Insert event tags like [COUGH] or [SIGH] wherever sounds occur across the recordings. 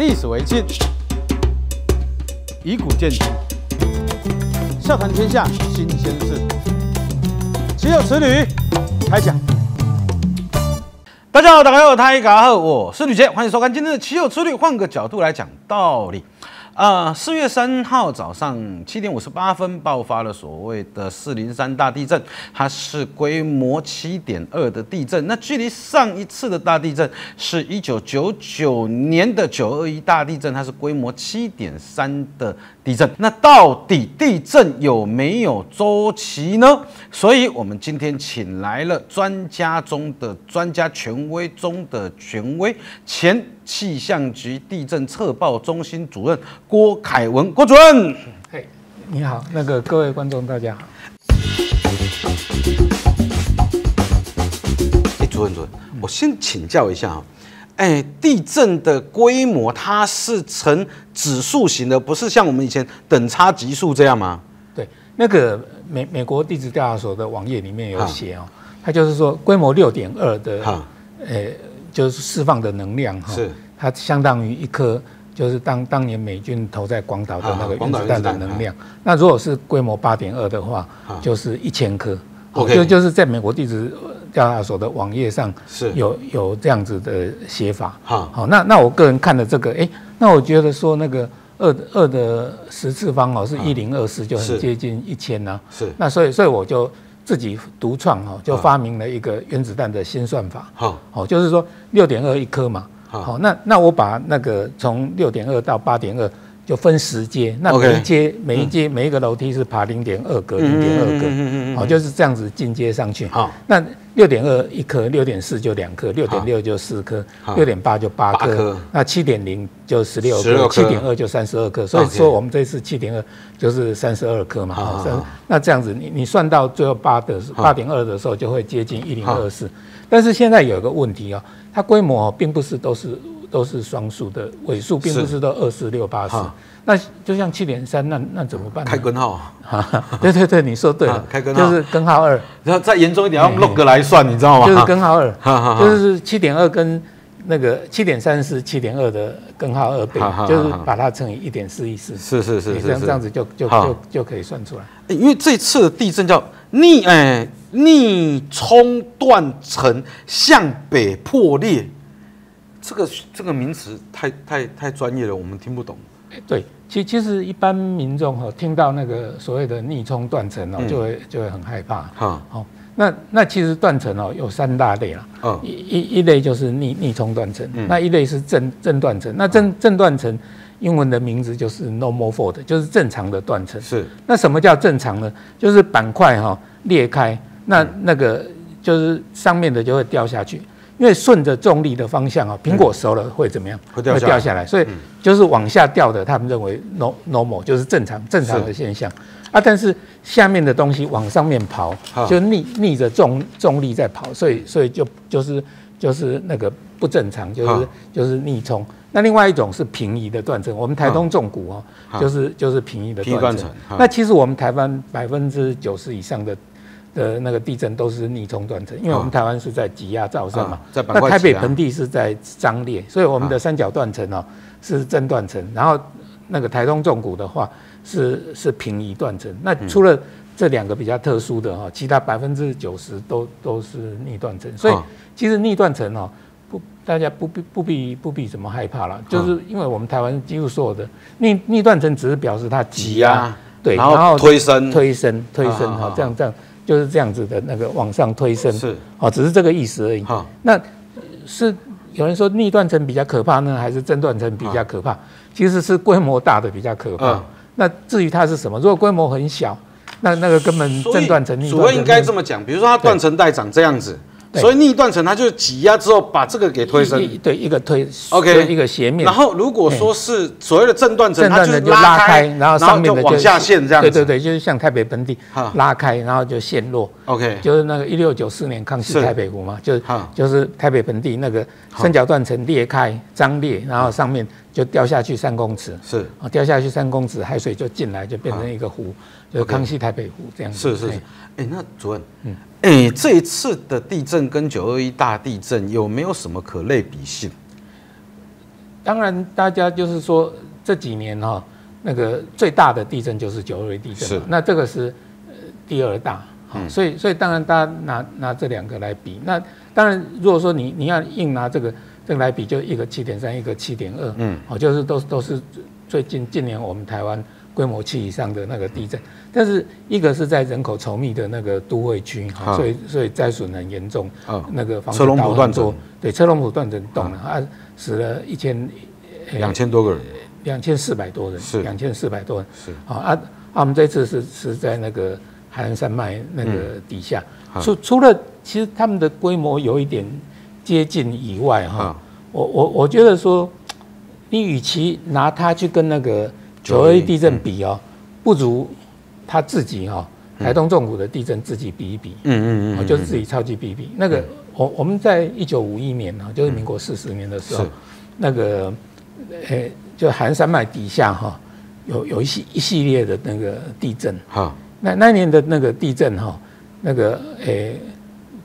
历史为镜，以古鉴今，笑谈天下新鲜事，岂有此理！开讲。大家好，大家好，大家好，我是吕杰，欢迎收看今天的《岂有此理》，换个角度来讲道理。啊，四月三号早上七点五十八分爆发了所谓的四零三大地震，它是规模七点二的地震。那距离上一次的大地震是一九九九年的九二一大地震，它是规模七点三的地震。那到底地震有没有周期呢？所以我们今天请来了专家中的专家，权威中的权威，前。气象局地震测报中心主任郭凯文，郭主任，嘿，你好，那个各位观众大家好。哎，主任主任，我先请教一下啊，哎，地震的规模它是呈指数型的，不是像我们以前等差级数这样吗？对，那个美美国地质调查所的网页里面有写哦，它就是说规模六点二的，呃。就是释放的能量哈，是它相当于一颗，就是当当年美军投在广岛的那个原子弹的能量。那如果是规模八点二的话，就是一千颗。OK，就就是在美国地质调查所的网页上是有有这样子的写法。好，好，那那我个人看了这个，哎，那我觉得说那个二二的十次方哦是一零二四，就很接近一千呢。是，那所以所以我就。自己独创哈，就发明了一个原子弹的新算法。好，好，就是说六点二一颗嘛。好，那那我把那个从六点二到八点二。就分十阶，那每一阶每一阶每一个楼梯是爬零点二格，零点二格，好，就是这样子进阶上去。好，那六点二一颗，六点四就两颗，六点六就四颗，六点八就八颗，那七点零就十六颗，七点二就三十二颗。所以说我们这次七点二就是三十二颗嘛。好，那这样子你你算到最后八的八点二的时候就会接近一零二四。但是现在有一个问题哦，它规模并不是都是。都是双数的尾数，并不是都二四六八四。那就像七点三，那那怎么办？开根号。[LAUGHS] 对对对，你说对了，开根号就是根号二。然后再严重一点，用 log 来算，你知道吗？就是根号二，[LAUGHS] 就是七点二跟那个七点三是七点二的根号二倍，就是把它乘以一点四一四。是是是，这样这样子就就就就可以算出来。因为这次的地震叫逆哎逆冲断层向北破裂。这个这个名词太太太专业了，我们听不懂。对，其其实一般民众哈听到那个所谓的逆冲断层哦，就会就会很害怕。哈，好，那那其实断层哦有三大类了。一一一类就是逆逆冲断层，那一类是正正断层。那正正断层英文的名字就是 normal fault，就是正常的断层。是。那什么叫正常呢？就是板块哈裂开，那那个就是上面的就会掉下去。因为顺着重力的方向啊，苹果熟了会怎么样？会掉下来。所以就是往下掉的，他们认为 normal 就是正常正常的现象啊。但是下面的东西往上面跑，就逆逆着重重力在跑，所以所以就就是就是那个不正常，就是就是逆冲。那另外一种是平移的断层，我们台东重谷哦，就是就是平移的断层。那其实我们台湾百分之九十以上的。的那个地震都是逆冲断层，因为我们台湾是在挤压造成嘛，那台北盆地是在张裂，所以我们的三角断层哦是正断层，然后那个台东重谷的话是是平移断层。那除了这两个比较特殊的哈，其他百分之九十都都是逆断层。所以其实逆断层哦不大家不必不必不必怎么害怕了，就是因为我们台湾几乎所有的逆逆断层只是表示它挤压，对，然后推升推升推升哈，这样这样。就是这样子的那个往上推升，是哦，只是这个意思而已。那是有人说逆断层比较可怕呢，还是正断层比较可怕？其实是规模大的比较可怕。那至于它是什么，如果规模很小，那那个根本正断层。所以应该这么讲，比如说它断层带长这样子。所以逆断层它就是挤压之后把这个给推升，对一个推，OK。一个斜面。然后如果说是所谓的正断层，正断层就拉开，然后上面的往下陷这样。对对对，就是像台北盆地拉开，然后就陷落。OK，就是那个一六九四年康熙台北湖嘛，就是就是台北盆地那个三角断层裂开张裂，然后上面就掉下去三公尺，是。啊，掉下去三公尺，海水就进来，就变成一个湖，就是康熙台北湖这样。是是是，哎，那主任，嗯。哎，这一次的地震跟九二一大地震有没有什么可类比性？当然大家就是说这几年哈，那个最大的地震就是九二一地震，那这个是第二大，嗯，所以所以当然大家拿拿这两个来比，那当然如果说你你要硬拿这个这个来比，就一个七点三，一个七点二，嗯，哦，就是都都是最近近年我们台湾。规模七以上的那个地震，但是一个是在人口稠密的那个都会区，所以所以灾损很严重。那个车龙埔断层，对，车龙埔断层动了，啊，死了一千两千多个人，两千四百多人，是两千四百多人，是啊啊，我们这次是是在那个海南山脉那个底下，除除了其实他们的规模有一点接近以外，哈，我我我觉得说，你与其拿它去跟那个。九二一地震比哦，不如他自己哈，台东重谷的地震自己比一比，嗯嗯嗯，就是自己超级比一比。那个我我们在一九五一年呢，就是民国四十年的时候，那个诶，就寒山脉底下哈，有有一系一系列的那个地震，哈，那那年的那个地震哈，那个诶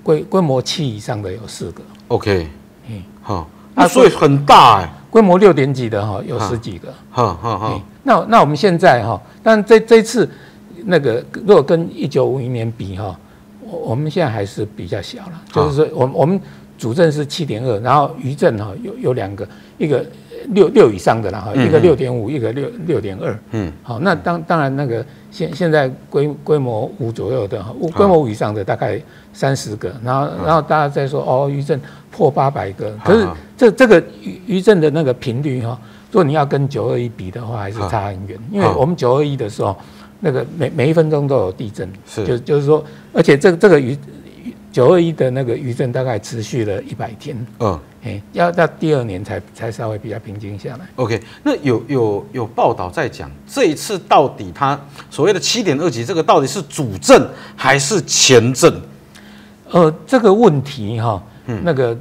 规规模七以上的有四个，OK，嗯，好，那所以很大哎。规模六点几的哈，有十几个。哈哈哈。那那我们现在哈，但这这次那个如果跟一九五一年比哈，我我们现在还是比较小了。就是说，我我们主震是七点二，然后余震哈有有两个，一个六六以上的了哈，一个六点五，一个六六点二。嗯。好，那当当然那个现现在规规模五左右的，哈规模五以上的大概三十个，然后然后大家在说哦，余震破八百个，可是。这这个余余震的那个频率哈，如果你要跟九二一比的话，还是差很远。因为我们九二一的时候，那个每每一分钟都有地震，是就就是说，而且这这个余九二一的那个余震大概持续了一百天，嗯，哎，要到第二年才才稍微比较平静下来。OK，那有有有报道在讲这一次到底它所谓的七点二级这个到底是主震还是前震？呃，这个问题哈，嗯，那个。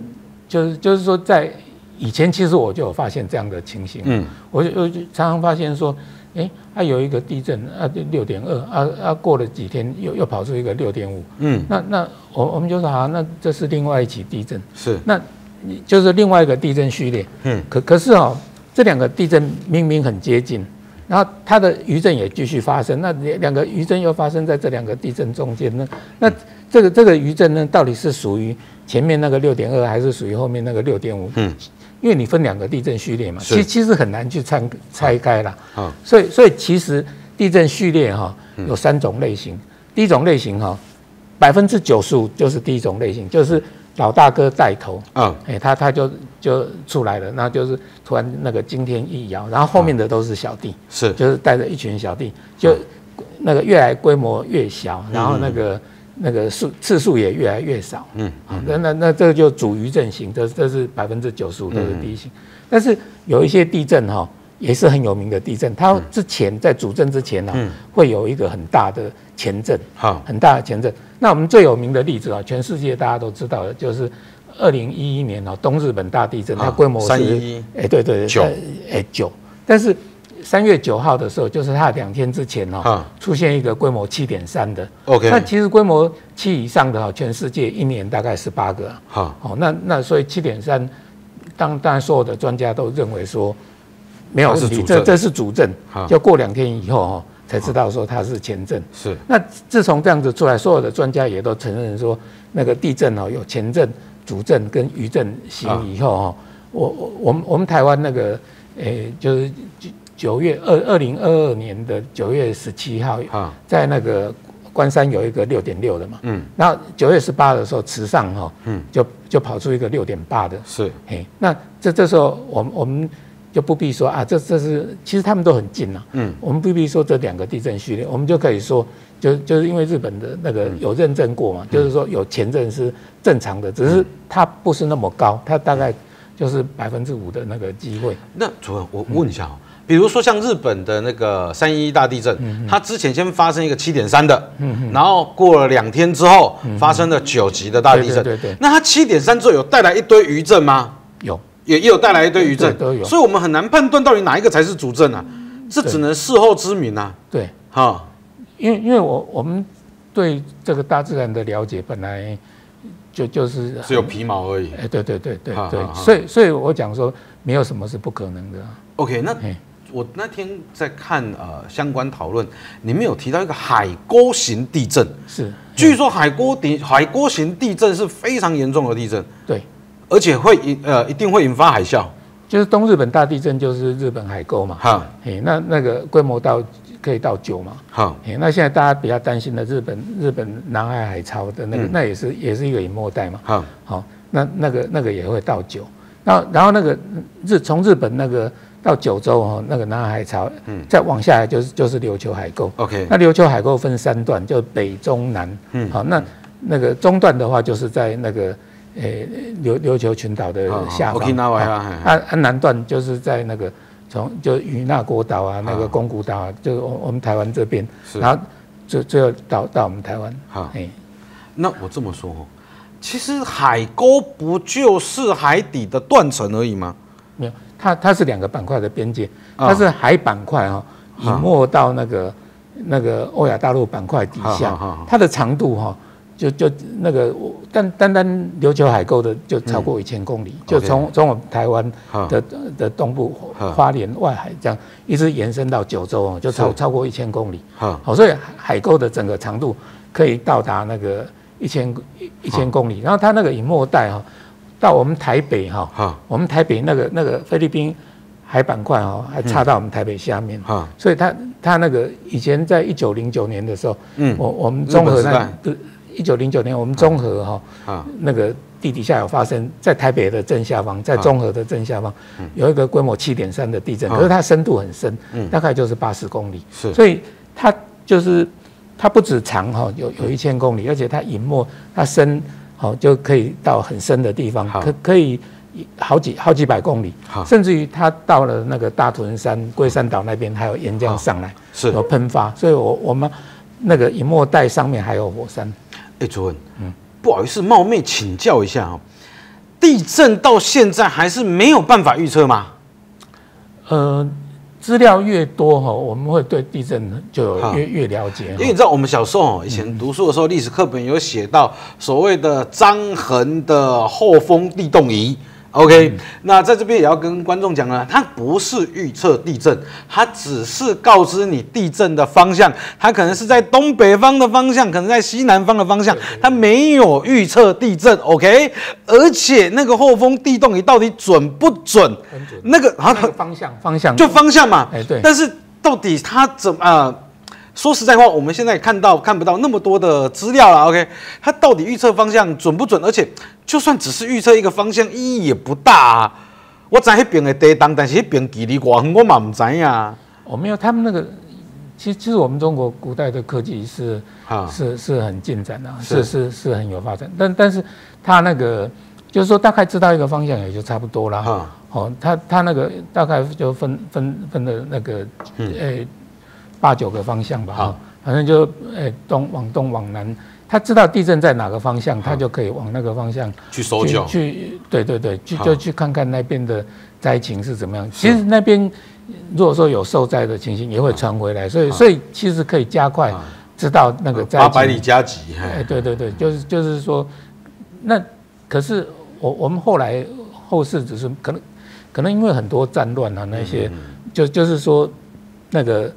就是就是说，在以前其实我就有发现这样的情形，嗯，我就我就常常发现说，哎，它有一个地震啊，六点二啊啊，过了几天又又跑出一个六点五，嗯，那那我我们就说啊，那这是另外一起地震，是，那就是另外一个地震序列，嗯，可可是哦，这两个地震明明很接近，然后它的余震也继续发生，那两个余震又发生在这两个地震中间呢，那这个这个余震呢，到底是属于？前面那个六点二还是属于后面那个六点五？嗯，因为你分两个地震序列嘛，其其实很难去拆拆开了。啊，所以所以其实地震序列哈有三种类型。第一种类型哈，百分之九十五就是第一种类型，就是老大哥带头。啊，哎，他他就就出来了，那就是突然那个惊天一摇，然后后面的都是小弟，是。就是带着一群小弟，就那个越来规模越小，然后那个。那个数次数也越来越少，嗯，好，那那那这个就主余震型，这这是百分之九十五都是第一型，但是有一些地震哈，也是很有名的地震，它之前在主震之前呢，会有一个很大的前震，好，很大的前震。那我们最有名的例子啊，全世界大家都知道的，就是二零一一年哦，东日本大地震，它规模是三一，哎，对对对，九，哎九，但是。三月九号的时候，就是它两天之前哦，出现一个规模七点三的。OK，那其实规模七以上的哈，全世界一年大概是八个。好，哦，那那所以七点三，当当然所有的专家都认为说没有问题，这这是主震。就过两天以后哈，才知道说它是前震。是。那自从这样子出来，所有的专家也都承认说，那个地震哦有前震、主震跟余震型以后哈，我我我们我们台湾那个诶就是。九月二二零二二年的九月十七号啊，在那个关山有一个六点六的嘛，嗯，然后九月十八的时候，池上哈，嗯，就就跑出一个六点八的，是，嘿，那这这时候我们我们就不必说啊，这这是其实他们都很近呐，嗯，我们不必说这两个地震序列，我们就可以说，就就是因为日本的那个有认证过嘛，就是说有前震是正常的，只是它不是那么高，它大概就是百分之五的那个机会。那主任，我问一下哦。比如说像日本的那个三一大地震，它之前先发生一个七点三的，然后过了两天之后发生了九级的大地震。对对。那它七点三之后有带来一堆余震吗？有，也也有带来一堆余震，都有。所以我们很难判断到底哪一个才是主震啊，这只能事后之明啊。对，哈，因为因为我我们对这个大自然的了解本来就就是只有皮毛而已。哎，对对对对对，所以所以我讲说。没有什么是不可能的。OK，那我那天在看呃相关讨论，里面有提到一个海沟型地震，是，据说海沟底海沟型地震是非常严重的地震，对，而且会引呃一定会引发海啸。就是东日本大地震，就是日本海沟嘛。哈，哎，那那个规模到可以到九嘛。好，哎，那现在大家比较担心的日本日本南海海潮的那个，那也是也是一个隐没带嘛。好，好，那那个那个也会到九。那然后那个日从日本那个到九州哦，那个南海海潮，嗯，再往下来就是就是琉球海沟。OK，那琉球海沟分三段，就北中南。嗯，好，那那个中段的话就是在那个。诶，琉琉球群岛的下方，啊，啊，南段就是在那个从就与那国岛啊，那个宫古岛啊，就我我们台湾这边，然后最最后到到我们台湾。好，哎，那我这么说哦，其实海沟不就是海底的断层而已吗？没有，它它是两个板块的边界，它是海板块哈，隐没到那个那个欧亚大陆板块底下，它的长度哈。就就那个，单单单琉球海沟的就超过一千公里，就从从我们台湾的的东部花莲外海这样一直延伸到九州哦，就超超过一千公里。好，所以海沟的整个长度可以到达那个一千一千公里。然后它那个隐没带哈，到我们台北哈，我们台北那个那个菲律宾海板块哈，还插到我们台北下面。所以它它那个以前在一九零九年的时候，嗯，我我们综合那。一九零九年，我们综合哈啊那个地底下有发生在台北的正下方，在综合的正下方有一个规模七点三的地震，可是它深度很深，大概就是八十公里，是，所以它就是它不止长哈，有有一千公里，而且它隐没它深，好就可以到很深的地方，可可以好几好几百公里，甚至于它到了那个大屯山龟山岛那边还有岩浆上来，是有喷发，所以我我们那个隐没带上面还有火山。哎，主任，嗯，不好意思，冒昧请教一下哦，地震到现在还是没有办法预测吗？呃，资料越多哈，我们会对地震就越越了解。因为你知道，我们小时候以前读书的时候，历史课本有写到所谓的张衡的后风地动仪。OK，那在这边也要跟观众讲了，它不是预测地震，它只是告知你地震的方向，它可能是在东北方的方向，可能在西南方的方向，它没有预测地震。OK，而且那个后风地动仪到底准不准？那个啊，方向方向就方向嘛。哎，对。但是到底它怎么？说实在话，我们现在看到看不到那么多的资料了。OK，它到底预测方向准不准？而且，就算只是预测一个方向，意义也不大啊。我在那边的地动，但是那边距离多远，我嘛唔知呀。我没有，他们那个，其实其实我们中国古代的科技是是是很进展的，是是是很有发展。但但是他那个就是说，大概知道一个方向也就差不多了。哦，他他那个大概就分分分的那个，诶。八九个方向吧，哈，反正就诶东往东往南，他知道地震在哪个方向，他就可以往那个方向去搜救，去对对对，去就去看看那边的灾情是怎么样。其实那边如果说有受灾的情形，也会传回来，所以所以其实可以加快知道那个灾八百里加急，哎，对对对，就是就是说，那可是我我们后来后世只是可能可能因为很多战乱啊那些，就就是说那个。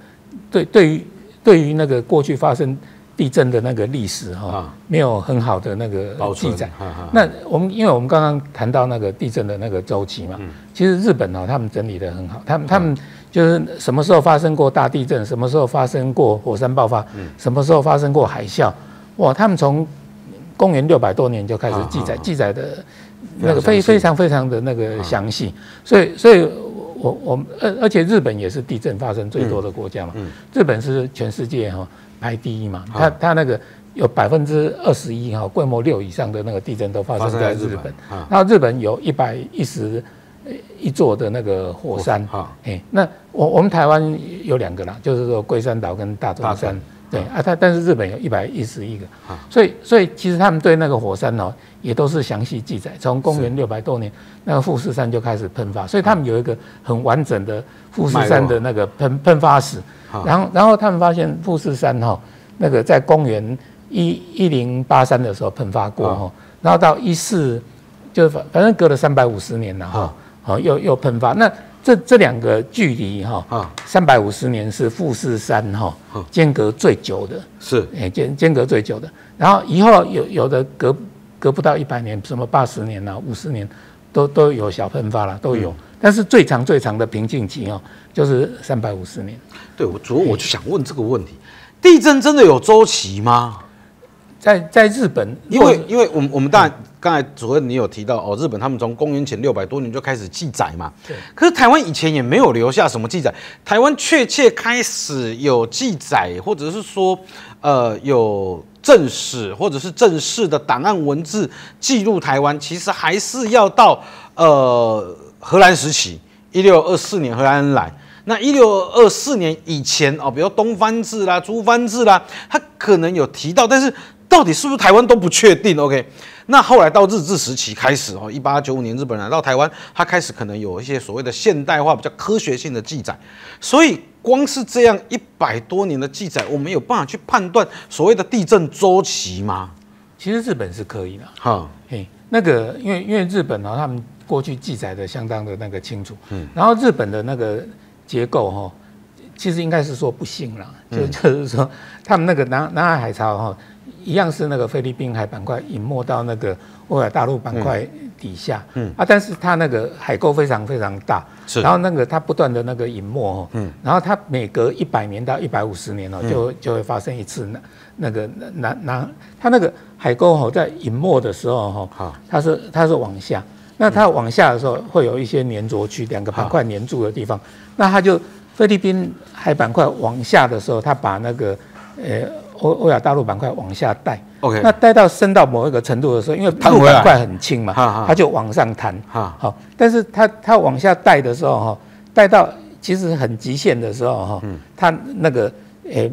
对，对于对于那个过去发生地震的那个历史哈，没有很好的那个记载。那我们因为我们刚刚谈到那个地震的那个周期嘛，其实日本哦，他们整理的很好，他们他们就是什么时候发生过大地震，什么时候发生过火山爆发，什么时候发生过海啸，哇，他们从公元六百多年就开始记载，记载的那个非非常非常的那个详细，所以所以。我我而而且日本也是地震发生最多的国家嘛，日本是全世界哈排第一嘛，它它那个有百分之二十一哈规模六以上的那个地震都发生在日本，那日本有一百一十一座的那个火山，哎，那我我们台湾有两个啦，就是说龟山岛跟大屯山。对啊，他但是日本有一百一十一个，所以所以其实他们对那个火山哦，也都是详细记载，从公元六百多年那个富士山就开始喷发，所以他们有一个很完整的富士山的那个喷喷发史。然后然后他们发现富士山哈，那个在公元一一零八三的时候喷发过哈，然后到一四就反反正隔了三百五十年了哈，好又又喷发。那这这两个距离哈啊，三百五十年是富士山哈间隔最久的，是哎间间隔最久的。然后以后有有的隔隔不到一百年，什么八十年啊、五十年，都都有小喷发了，都有。但是最长最长的平静期哦，就是三百五十年。对，我主要我就想问这个问题：地震真的有周期吗？在在日本，因为因为我们我们当然刚才主任你有提到哦，日本他们从公元前六百多年就开始记载嘛。对。可是台湾以前也没有留下什么记载，台湾确切开始有记载，或者是说呃有正史或者是正式的档案文字记录台湾，其实还是要到呃荷兰时期，一六二四年荷兰人来。那一六二四年以前哦，比如东番志啦、朱番志啦，他可能有提到，但是。到底是不是台湾都不确定？OK，那后来到日治时期开始哦，一八九五年日本人来到台湾，他开始可能有一些所谓的现代化、比较科学性的记载。所以光是这样一百多年的记载，我们有办法去判断所谓的地震周期吗？其实日本是可以的。哈，嘿，那个因为因为日本呢，他们过去记载的相当的那个清楚。嗯，然后日本的那个结构哈，其实应该是说不幸了，就就是说他们那个南南海海潮哈。一样是那个菲律宾海板块隐没到那个欧亚大陆板块底下，嗯。啊，但是它那个海沟非常非常大，是，然后那个它不断的那个隐没哦，嗯，然后它每隔一百年到一百五十年哦，就就会发生一次那那个南南，它那个海沟哦在隐没的时候哈，它是它是往下，那它往下的时候会有一些粘着区，两个板块粘住的地方，那它就菲律宾海板块往下的时候，它把那个呃。欧欧亚大陆板块往下带，OK，那带到升到某一个程度的时候，因为大陆板块很轻嘛，它就往上弹，好，但是它它往下带的时候哈，带到其实很极限的时候哈，它那个诶，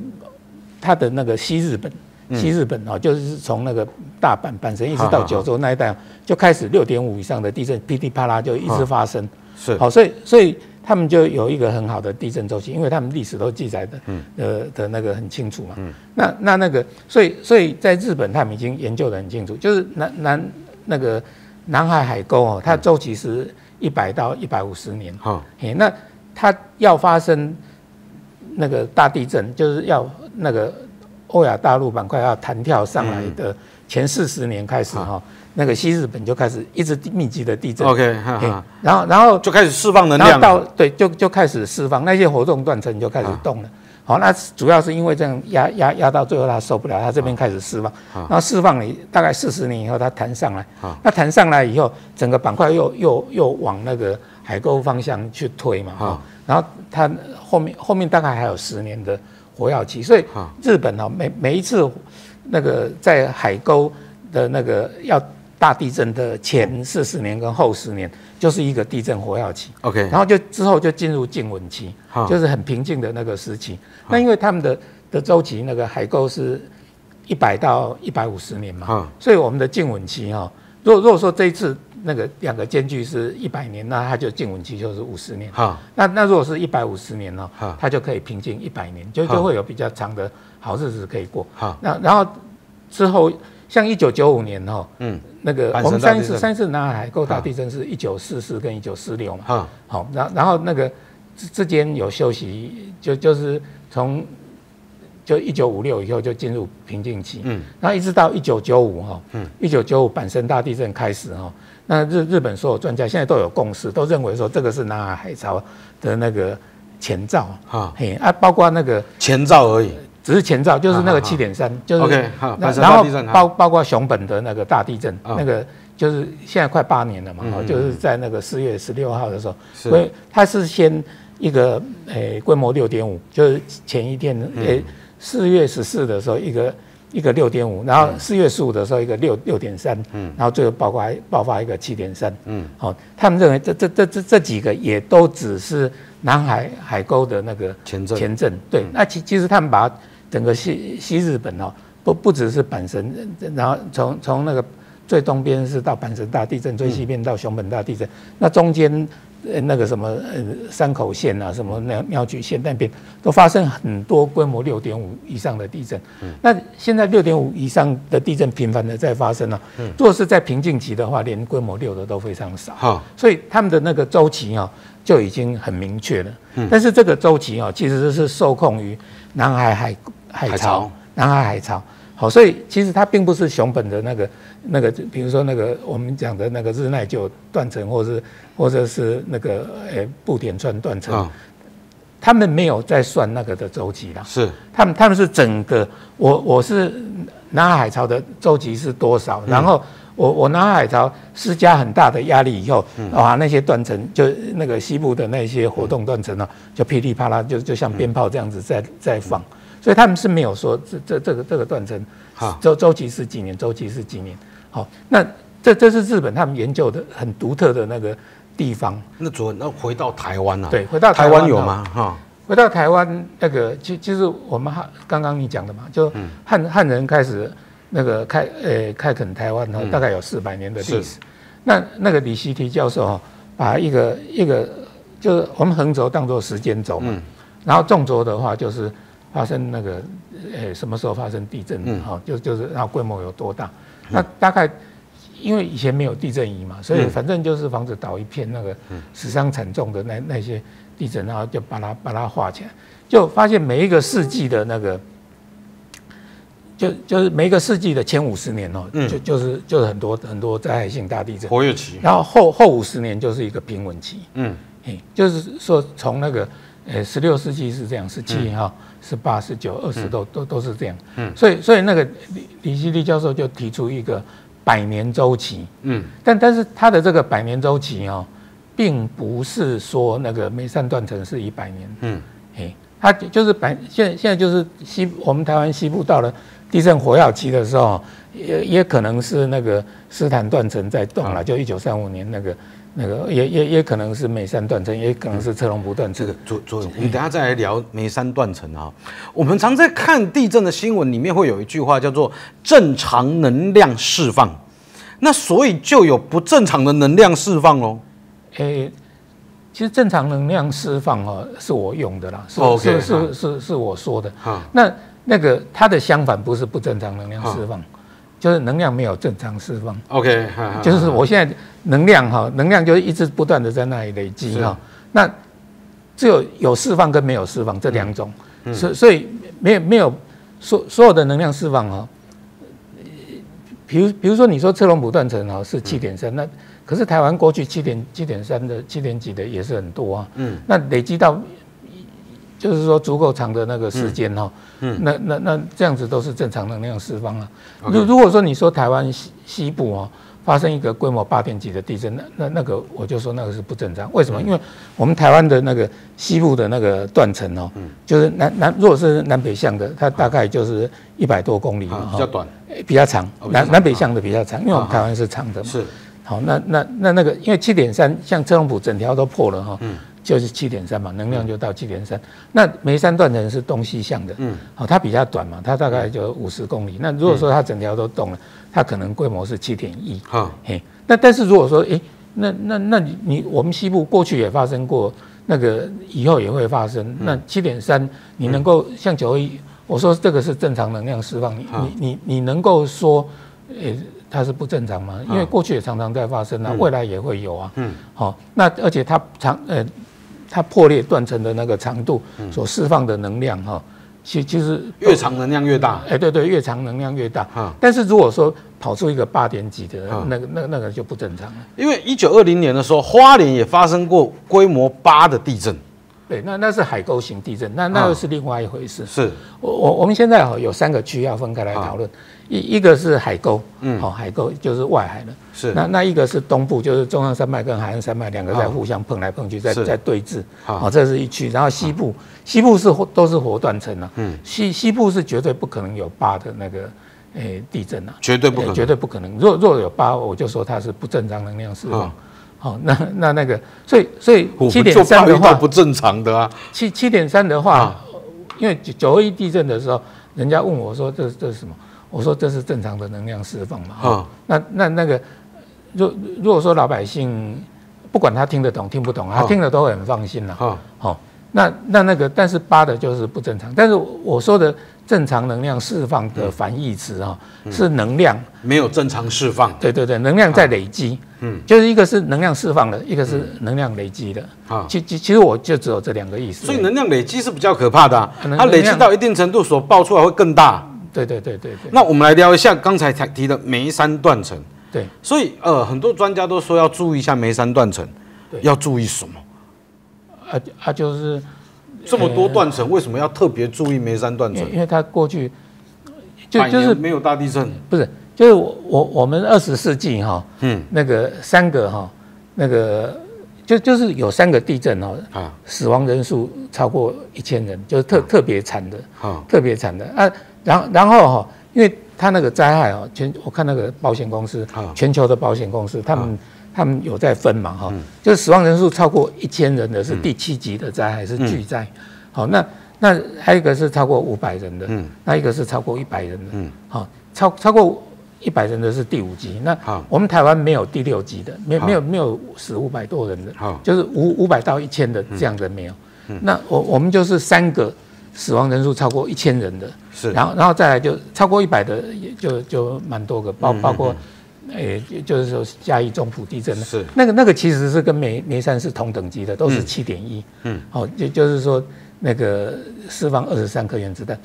它的那个西日本，西日本哦，就是从那个大阪阪神一直到九州那一带，就开始六点五以上的地震，噼里啪啦就一直发生，是，好，所以所以。他们就有一个很好的地震周期，因为他们历史都记载的，呃的那个很清楚嘛。那那那个，所以所以在日本，他们已经研究的很清楚，就是南南那个南海海沟哦，它周期是一百到一百五十年。好，那它要发生那个大地震，就是要那个欧亚大陆板块要弹跳上来的前四十年开始哈。那个西日本就开始一直密集的地震，OK，然后然后就开始释放能量，到对就就开始释放那些活动断层就开始动了，好，那主要是因为这样压压压到最后它受不了，它这边开始释放，然后释放了大概四十年以后它弹上来，那弹上来以后整个板块又又又往那个海沟方向去推嘛，哈，然后它后面后面大概还有十年的活跃期，所以日本呢每每一次那个在海沟的那个要大地震的前四十年跟后十年，就是一个地震活跃期。OK，然后就之后就进入静稳期，就是很平静的那个时期。那因为他们的的周期，那个海沟是一百到一百五十年嘛，所以我们的静稳期哈，如果如果说这一次那个两个间距是一百年，那它就静稳期就是五十年。好，那那如果是一百五十年呢，它就可以平静一百年，就就会有比较长的好日子可以过。好，那然后之后。像一九九五年哈，嗯，那个我们上一次上一次南海海沟大地震是一九四四跟一九四六嘛，好，好，然然后那个之之间有休息，就就是从就一九五六以后就进入平静期，嗯，然后一直到一九九五哈，嗯，一九九五阪神大地震开始哈，那日日本所有专家现在都有共识，都认为说这个是南海海潮的那个前兆，哈，嘿啊，包括那个前兆而已。只是前兆，就是那个七点三，就是，OK，好然后包包括熊本的那个大地震，那个就是现在快八年了嘛，就是在那个四月十六号的时候，所以它是先一个诶规模六点五，就是前一天诶四月十四的时候一个一个六点五，然后四月十五的时候一个六六点三，嗯，然后最后爆发爆发一个七点三，嗯，好，他们认为这这这这这几个也都只是南海海沟的那个前震，前震，对，那其其实他们把整个西西日本哦，不不只是阪神，然后从从那个最东边是到阪神大地震，最西边到熊本大地震，那中间那个什么呃山口县啊，什么那妙举县那边都发生很多规模六点五以上的地震。那现在六点五以上的地震频繁的在发生了。如果是在平静期的话，连规模六的都非常少。所以他们的那个周期啊就已经很明确了。但是这个周期啊其实是受控于南海海海潮，南海海潮。好，所以其实它并不是熊本的那个那个，比如说那个我们讲的那个日奈久断层，或是或者是那个诶布点川断层，他们没有在算那个的周期啦。是，他们他们是整个，我我是南海海潮的周期是多少？然后我我南海海潮施加很大的压力以后，哇，那些断层就那个西部的那些活动断层呢，就噼里啪啦，就就像鞭炮这样子在在放。所以他们是没有说这这这个这个断层，周周期是几年，周期是几年。好，那这这是日本他们研究的很独特的那个地方。那主那回到台湾了，对，回到台湾有吗？哈，回到台湾那个，其其实我们汉刚刚你讲的嘛，就汉汉人开始那个开呃开垦台湾，大概有四百年的历史。那那个李希提教授哈，把一个一个就是我们横轴当做时间轴嘛，然后纵轴的话就是。发生那个，诶，什么时候发生地震？嗯，好，就就是，然后规模有多大？那大概，因为以前没有地震仪嘛，所以反正就是防止倒一片那个死伤惨重的那那些地震，然后就把它把它画起来，就发现每一个世纪的那个，就就是每一个世纪的前五十年哦，就就是就是很多很多灾害性大地震活跃期，然后后后五十年就是一个平稳期。嗯，诶，就是说从那个，呃，十六世纪是这样，十七哈。十八、十九、二十都都都是这样，嗯，所以所以那个李李希利教授就提出一个百年周期，嗯，但但是他的这个百年周期哦，并不是说那个梅山断层是一百年，嗯，哎，他就是百现现在就是西我们台湾西部到了地震火药期的时候，也也可能是那个斯坦断层在动了，就一九三五年那个。那个也也也可能是眉山断层，也可能是车龙不断层。这个作作用，我们等下再来聊眉山断层啊。我们常在看地震的新闻里面，会有一句话叫做“正常能量释放”，那所以就有不正常的能量释放喽。诶，其实正常能量释放哦，是我用的啦，是是是是是我说的。那那个它的相反不是不正常能量释放。就是能量没有正常释放，OK，就是我现在能量哈，能量就是一直不断的在那里累积哈。那只有有释放跟没有释放这两种，所所以没有没有所所有的能量释放哈。比如比如说你说车龙不断层哈是七点三，那可是台湾过去七点七点三的七点几的也是很多啊。嗯，那累积到。就是说足够长的那个时间哈，嗯，那那那这样子都是正常能量释放啊。如如果说你说台湾西西部哦发生一个规模八点几的地震，那那那个我就说那个是不正常。为什么？因为我们台湾的那个西部的那个断层哦，嗯，就是南南如果是南北向的，它大概就是一百多公里嘛，比较短，比较长。南南北向的比较长，因为我们台湾是长的嘛。是。好，那那那那个，因为七点三，像特朗普整条都破了哈。嗯。就是七点三嘛，能量就到七点三。那眉山断层是东西向的，嗯，好，它比较短嘛，它大概就五十公里。那如果说它整条都动了，它可能规模是七点一，哈，嘿。那但是如果说，诶，那那那你你我们西部过去也发生过，那个以后也会发生。那七点三，你能够像九一，我说这个是正常能量释放，你你你你能够说，诶，它是不正常吗？因为过去也常常在发生啊，未来也会有啊，嗯，好，那而且它长，呃。它破裂断层的那个长度所释放的能量哈，其其实越长能量越大。哎，对对，越长能量越大。啊，但是如果说跑出一个八点几的那个，那那个就不正常了。因为一九二零年的时候，花莲也发生过规模八的地震。对，那那是海沟型地震，那那又是另外一回事。是，我我我们现在哈有三个区要分开来讨论。一一个是海沟，嗯，好，海沟就是外海的。是，那那一个是东部，就是中央山脉跟海岸山脉两个在互相碰来碰去，在在对峙。好，这是一区。然后西部，西部是都是活断层啊。嗯，西西部是绝对不可能有八的那个诶地震啊，绝对不可能，绝对不可能。若若有八，我就说它是不正常能量释放。好，那那那个，所以所以七点三的话不正常的啊。七七点三的话，因为九九二一地震的时候，人家问我说这这是什么？我说这是正常的能量释放嘛？啊，那那那个，如如果说老百姓不管他听得懂听不懂，他听了都会很放心了。好，好，那那那个，但是八的就是不正常。但是我说的正常能量释放的反义词啊，是能量没有正常释放。对对对，能量在累积。嗯，就是一个是能量释放的，一个是能量累积的。啊，其其其实我就只有这两个意思。所以能量累积是比较可怕的，它累积到一定程度所爆出来会更大。对对对对对。那我们来聊一下刚才才提的眉山断层。对，所以呃，很多专家都说要注意一下眉山断层，对，要注意什么？啊啊，就是这么多断层，为什么要特别注意眉山断层？因为它过去就就是没有大地震，不是，就是我我我们二十世纪哈，嗯，那个三个哈，那个就就是有三个地震哈，啊，死亡人数超过一千人，就是特特别惨的，啊，特别惨的。啊，然然后哈，因为。他那个灾害啊，全我看那个保险公司，全球的保险公司，他们他们有在分嘛哈，就是死亡人数超过一千人的是第七级的灾害是巨灾，好那那还有一个是超过五百人的，那一个是超过一百人的，好超超过一百人的是第五级，那我们台湾没有第六级的，没没有没有死五百多人的，就是五五百到一千的这样的没有，那我我们就是三个。死亡人数超过一千人的，是，然后，然后再来就超过一百的，也就就蛮多个，包包括，诶，就是说嘉义中埔地震的，是，那个那个其实是跟梅梅山是同等级的，都是七点一，嗯，好，就就是说那个释放二十三颗原子弹，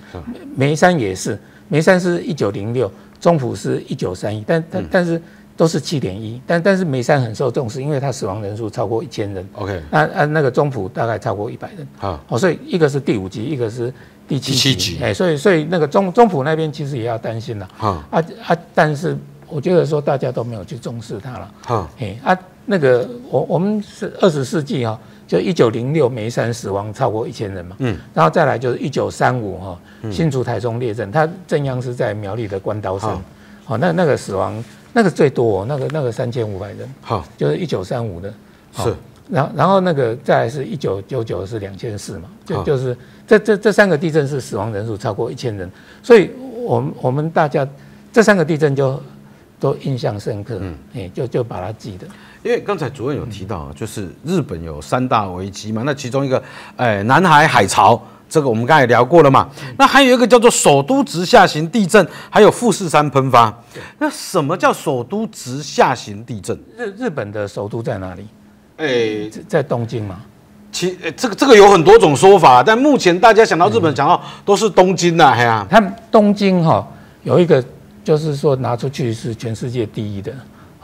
梅山也是，梅山是一九零六，中埔是一九三一，但但但是。都是七点一，但但是梅山很受重视，因为它死亡人数超过一千人。OK，那啊那个中埔大概超过一百人。好，哦，所以一个是第五级，一个是第七级。哎，所以所以那个中中埔那边其实也要担心了。好，啊啊，但是我觉得说大家都没有去重视它了。好，哎啊，那个我我们是二十世纪哈，就一九零六眉山死亡超过一千人嘛。嗯，然后再来就是一九三五哈，新竹台中列阵，它正央是在苗栗的关刀山。好，那那个死亡。那个最多，那个那个三千五百人，好，就是一九三五的，是，然后然后那个再来是一九九九是两千四嘛，就就是这这这三个地震是死亡人数超过一千人，所以我们我们大家这三个地震就都印象深刻，嗯，哎，就就把它记得，因为刚才主任有提到，就是日本有三大危机嘛，那其中一个，哎，南海海潮。这个我们刚才聊过了嘛？那还有一个叫做首都直下型地震，还有富士山喷发。那什么叫首都直下型地震？日日本的首都在哪里？哎，在东京嘛。其这个这个有很多种说法，但目前大家想到日本，想到都是东京的。哎呀，他东京哈有一个，就是说拿出去是全世界第一的，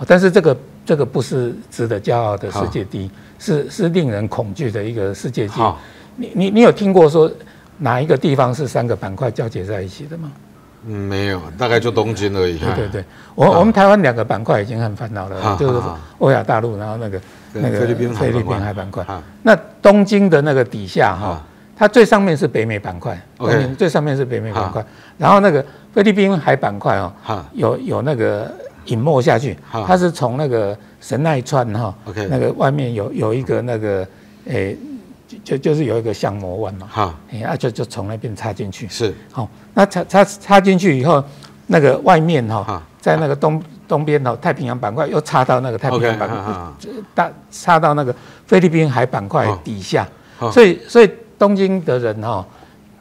但是这个这个不是值得骄傲的世界第一，是是令人恐惧的一个世界第一。你你你有听过说哪一个地方是三个板块交接在一起的吗？嗯，没有，大概就东京而已。对对对，我我们台湾两个板块已经很烦恼了，就是欧亚大陆，然后那个那个菲律宾菲律宾海板块。那东京的那个底下哈，它最上面是北美板块最上面是北美板块，然后那个菲律宾海板块哦，有有那个隐没下去，它是从那个神奈川哈，OK，那个外面有有一个那个诶。就就是有一个相模湾嘛，好，哎，啊就就从那边插进去，是，好，那插插插进去以后，那个外面哈，在那个东东边哦，太平洋板块又插到那个太平洋板块，大插到那个菲律宾海板块底下，所以所以东京的人哈，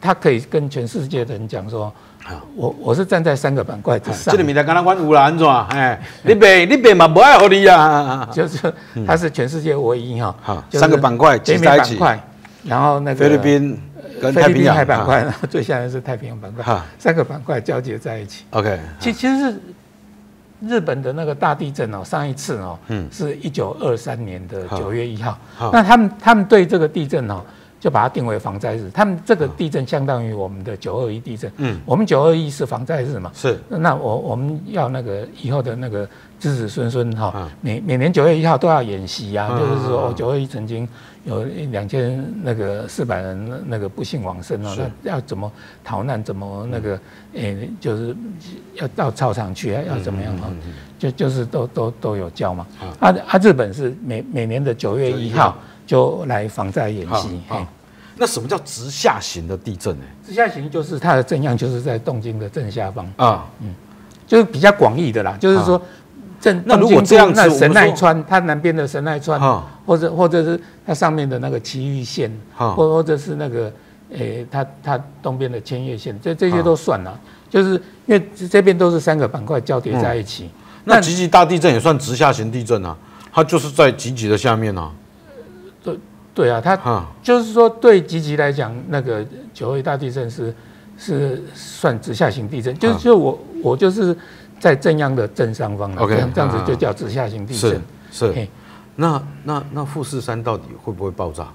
他可以跟全世界的人讲说。我我是站在三个板块之上。这里面在跟他玩有啦，安怎？哎，你别你别嘛不爱好你呀。就是它是全世界唯一哈。好，三个板块北美板块，然后那个菲律宾跟太平洋板块，然后最下面是太平洋板块。三个板块交接在一起。OK。其其实是日本的那个大地震哦，上一次哦，嗯，是一九二三年的九月一号。那他们他们对这个地震哦。就把它定为防灾日，他们这个地震相当于我们的九二一地震。嗯，我们九二一是防灾日嘛？是。那我我们要那个以后的那个子子孙孙哈，每每年九月一号都要演习啊，就是说九二一曾经有两千那个四百人那个不幸往生啊，那要怎么逃难？怎么那个诶，就是要到操场去，要要怎么样啊？就就是都都都有教嘛。啊啊，日本是每每年的九月一号。就来防灾演习。好，那什么叫直下型的地震呢？直下型就是它的震央就是在东京的正下方啊，嗯，就是比较广义的啦。就是说，正那如果这样子，神奈川它南边的神奈川或者或者是它上面的那个埼玉县，或或者是那个诶，它它东边的千叶县，这这些都算了。就是因为这边都是三个板块交叠在一起。那吉吉大地震也算直下型地震啊，它就是在吉吉的下面啊。对对啊，他就是说对吉吉来讲，那个九二大地震是是算直下型地震，就就我我就是在正央的正上方，OK，这样子就叫直下型地震。是是。那那那富士山到底会不会爆炸？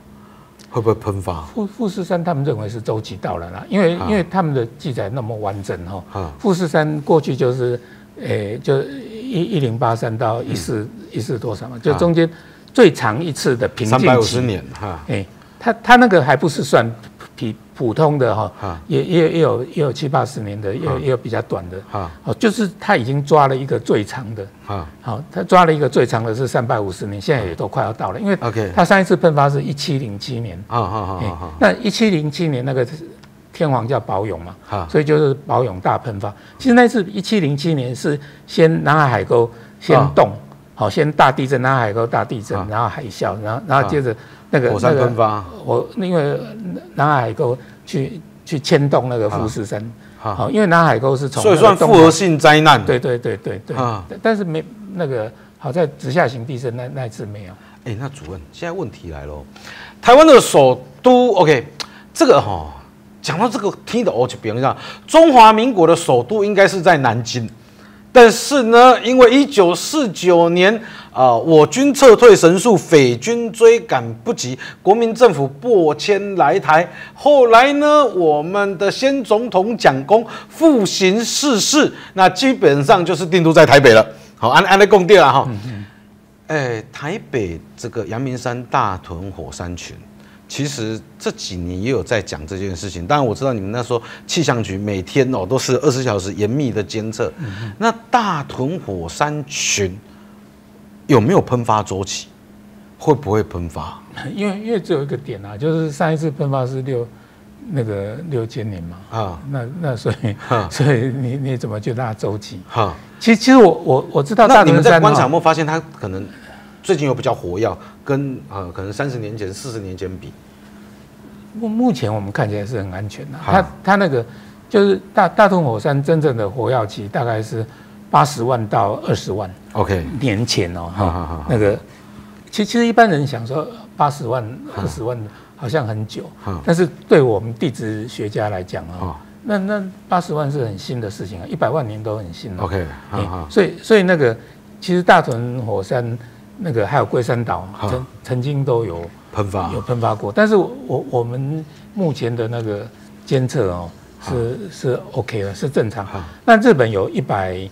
会不会喷发？富富士山他们认为是周期到了啦，因为因为他们的记载那么完整哈。富士山过去就是，诶，就一一零八三到一四一四多少嘛，就中间最长一次的平静期。三百五十年哈。诶，他他那个还不是算。普普通的哈，也也也有也有七八十年的，也有也有比较短的，哦，就是他已经抓了一个最长的，好，他抓了一个最长的是三百五十年，现在也都快要到了，因为他上一次喷发是一七零七年，啊啊啊那一七零七年那个天皇叫保永嘛，所以就是保永大喷发。其实那次一七零七年是先南海海沟先动，好，先大地震，南海海沟大地震，然后海啸，然后然后接着。那个火山喷发，我因为南海沟去去牵动那个富士山，好，因为南海沟是从所以算复合性灾难，对对对对。对，啊，但是没那个好在直下型地震那那一次没有。哎，那主任，现在问题来了，台湾的首都，OK，这个哈，讲到这个听的，我就比方讲，中华民国的首都应该是在南京。但是呢，因为一九四九年啊，我军撤退神速，匪军追赶不及，国民政府拨迁来台。后来呢，我们的先总统蒋公复行逝世，那基本上就是定都在台北了。好，安安的供电了哈。哎，台北这个阳明山大屯火山群。其实这几年也有在讲这件事情，当然我知道你们那时候气象局每天哦都是二十小时严密的监测。那大屯火山群有没有喷发周期？会不会喷发？因为因为只有一个点啊，就是上一次喷发是六那个六千年嘛啊，那那所以所以你你怎么就那周期？哈，其实其实我我我知道，那你们在观察有没有发现它可能？最近又比较活跃，跟呃可能三十年前、四十年前比，目目前我们看起来是很安全的。它它那个就是大大屯火山真正的活跃期大概是八十万到二十万 OK 年前哦哈，那个其其实一般人想说八十万二十万好像很久，但是对我们地质学家来讲啊，那那八十万是很新的事情啊，一百万年都很新 OK 好好。所以所以那个其实大屯火山。那个还有龟山岛曾曾经都有喷发，有喷发过，但是我我们目前的那个监测哦是是 OK 的，是正常。那日本有一百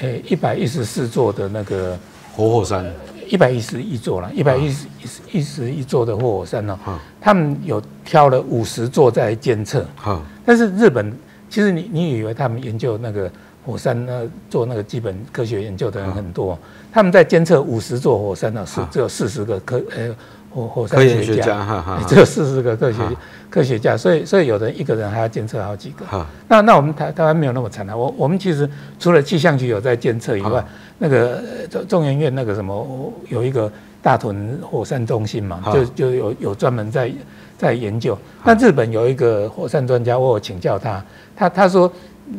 呃一百一十四座的那个活火山，一百一十一座了，一百一十一十一座的活火山呢，他们有挑了五十座在监测。但是日本其实你你以为他们研究那个？火山呢，做那个基本科学研究的人很多，他们在监测五十座火山呢，是只有四十个科呃火火山学家，只有四十个科学科学家，所以所以有的一个人还要监测好几个。那那我们台台湾没有那么惨啊，我我们其实除了气象局有在监测以外，那个中中研院那个什么有一个大屯火山中心嘛，就就有有专门在在研究。那日本有一个火山专家，我请教他，他他说。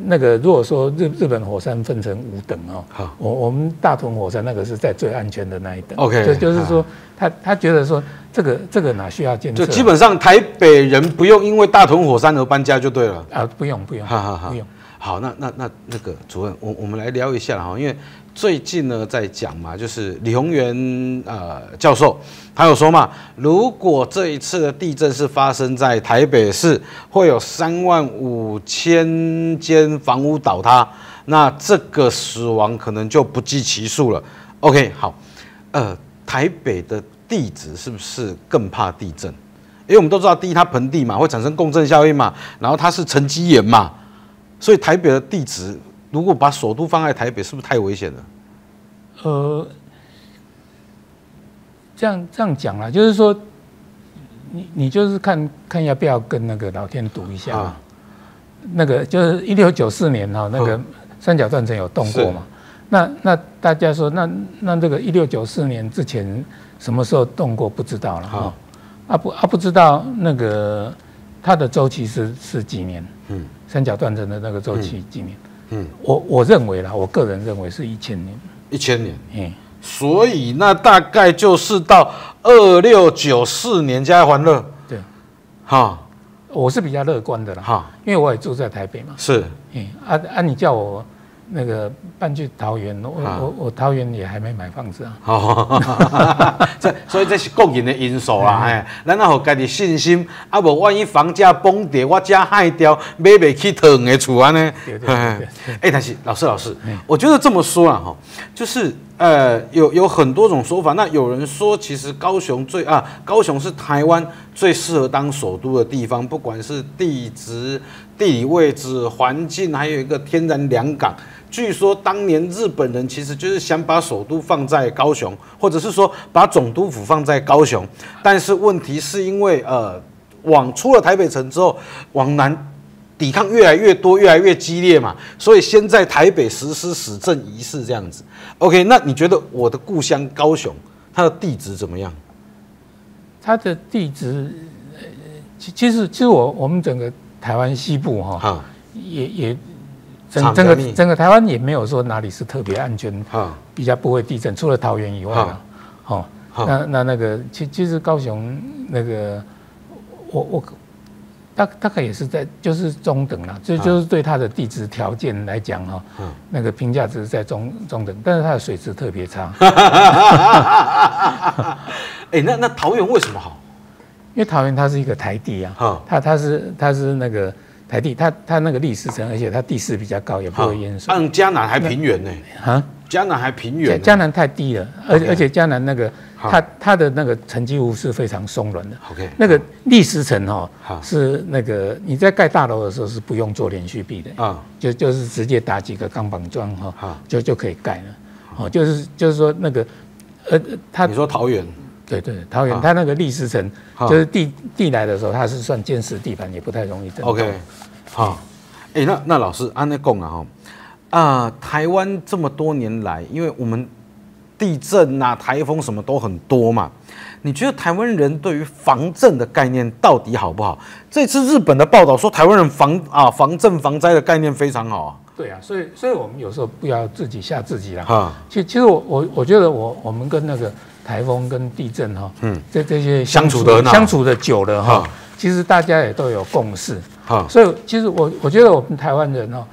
那个如果说日日本火山分成五等哦，好，我我们大屯火山那个是在最安全的那一等，OK，就就是说他他觉得说这个这个哪需要建设？就基本上台北人不用因为大屯火山而搬家就对了。啊，不用不用，不用。好，那那那那个主任，我我们来聊一下哈，因为最近呢在讲嘛，就是李宏源呃教授，他有说嘛，如果这一次的地震是发生在台北市，会有三万五千间房屋倒塌，那这个死亡可能就不计其数了。OK，好，呃，台北的地质是不是更怕地震？因为我们都知道，第一它盆地嘛，会产生共振效应嘛，然后它是沉积岩嘛。所以台北的地址，如果把首都放在台北，是不是太危险了？呃，这样这样讲啦，就是说，你你就是看看要不要跟那个老天赌一下。啊那个就是一六九四年哈，那个三角断层有动过嘛？那那大家说，那那这个一六九四年之前什么时候动过？不知道了哈。啊不啊不知道那个它的周期是是几年？嗯，三角断层的那个周期几年？嗯，我我认为啦，我个人认为是一千年。一千年。嗯，所以那大概就是到二六九四年加环乐。对，哈，我是比较乐观的啦。哈，因为我也住在台北嘛。是。嗯，啊啊，你叫我。那个搬去桃园，我我我桃园也还没买房子啊。哦，[LAUGHS] 这所以这是个人的因素啦，哎，咱要有家己信心，啊无万一房价崩跌，我家害掉，买不起桃园的厝安呢？对对对。哎，但是老师老师，我觉得这么说啊，哈，就是呃，有有很多种说法。那有人说，其实高雄最啊，高雄是台湾最适合当首都的地方，不管是地质、地理位置、环境，还有一个天然良港。据说当年日本人其实就是想把首都放在高雄，或者是说把总督府放在高雄，但是问题是因为呃，往出了台北城之后，往南抵抗越来越多，越来越激烈嘛，所以先在台北实施史政仪式这样子。OK，那你觉得我的故乡高雄它的地质怎么样？它的地质，其其实其实我我们整个台湾西部哈，也也。整整个整个台湾也没有说哪里是特别安全，比较不会地震，除了桃园以外了。好，那那那个其其实高雄那个，我我大大概也是在就是中等了，就就是对它的地质条件来讲哈，那个评价只是在中中等，但是它的水质特别差。[LAUGHS] 哎，那那桃园为什么好？因为桃园它是一个台地啊，它它是它是那个。台地，它它那个砾石层，而且它地势比较高，也不会淹水。嗯，江南还平原呢。啊，江南还平原。江南太低了，而而且江南那个它它的那个沉积物是非常松软的。OK，那个砾石层哈，是那个你在盖大楼的时候是不用做连续壁的啊，就就是直接打几个钢板砖哈，就就可以盖了。哦，就是就是说那个呃，它你说桃园。对对，桃园它那个砾石层，就是地地来的时候，它是算坚实地盘，也不太容易震。OK，好，哎，那那老师安内贡啊哈，啊，台湾这么多年来，因为我们地震啊、台风什么都很多嘛，你觉得台湾人对于防震的概念到底好不好？这次日本的报道说，台湾人防啊防震防灾的概念非常好啊。对啊，所以所以我们有时候不要自己吓自己了。哈，其其实我我我觉得我我们跟那个。台风跟地震哈，嗯，这这些相处的相处的久了哈，其实大家也都有共识，哈，所以其实我我觉得我们台湾人哦，